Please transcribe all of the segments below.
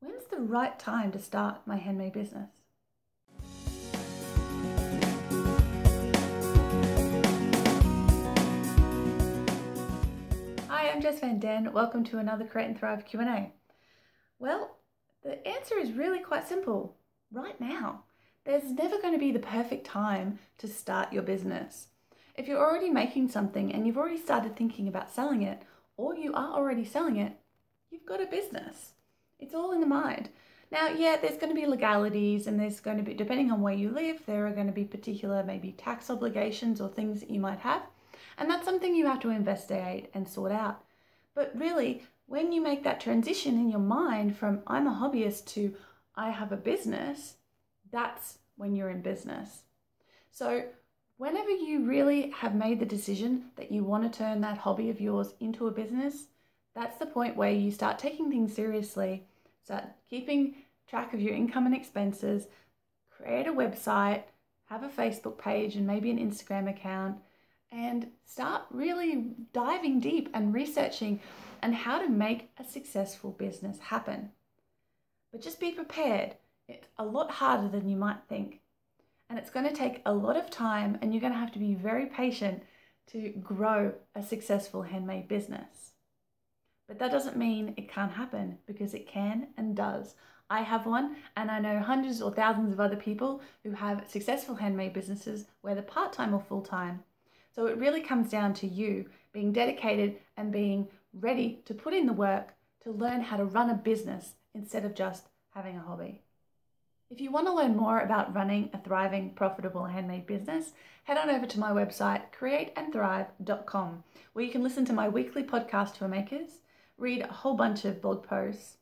When's the right time to start my handmade business? Hi, I'm Jess Van Den. Welcome to another Create and Thrive Q&A. Well, the answer is really quite simple. Right now. There's never going to be the perfect time to start your business. If you're already making something and you've already started thinking about selling it, or you are already selling it, you've got a business. All in the mind. Now, yeah, there's going to be legalities and there's going to be, depending on where you live, there are going to be particular maybe tax obligations or things that you might have. And that's something you have to investigate and sort out. But really, when you make that transition in your mind from I'm a hobbyist to I have a business, that's when you're in business. So, whenever you really have made the decision that you want to turn that hobby of yours into a business, that's the point where you start taking things seriously, start keeping track of your income and expenses, create a website, have a Facebook page and maybe an Instagram account, and start really diving deep and researching and how to make a successful business happen. But just be prepared. It's a lot harder than you might think. And it's going to take a lot of time, and you're going to have to be very patient to grow a successful handmade business. But that doesn't mean it can't happen because it can and does. I have one, and I know hundreds or thousands of other people who have successful handmade businesses, whether part time or full time. So it really comes down to you being dedicated and being ready to put in the work to learn how to run a business instead of just having a hobby. If you want to learn more about running a thriving, profitable handmade business, head on over to my website, createandthrive.com, where you can listen to my weekly podcast for makers, read a whole bunch of blog posts.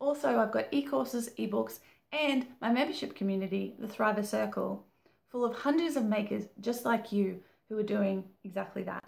Also, I've got e courses, ebooks, and my membership community, the Thriver Circle, full of hundreds of makers just like you who are doing exactly that.